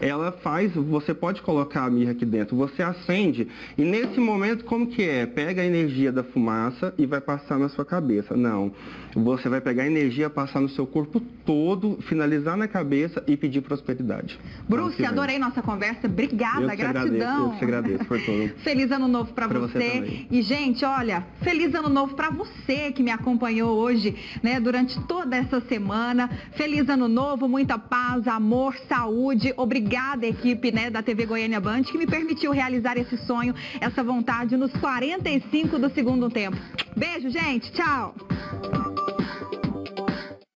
ela faz, você pode colocar a mirra aqui dentro, você acende e nesse momento como que é? Pega a energia da fumaça e vai passar na sua cabeça. Não, você vai pegar a energia, passar no seu corpo todo, finalizar na cabeça e pedir prosperidade. Bruce, adorei nossa conversa, obrigada, eu gratidão. Agradeço, eu te agradeço por tudo. feliz ano novo para você. você e gente, olha, feliz ano novo para você que me acompanhou hoje, né, durante toda essa semana. Feliz ano novo, muita paz, amor, saúde. Obrigada, equipe né, da TV Goiânia Band, que me permitiu realizar esse sonho, essa vontade nos 45 do segundo tempo. Beijo, gente. Tchau.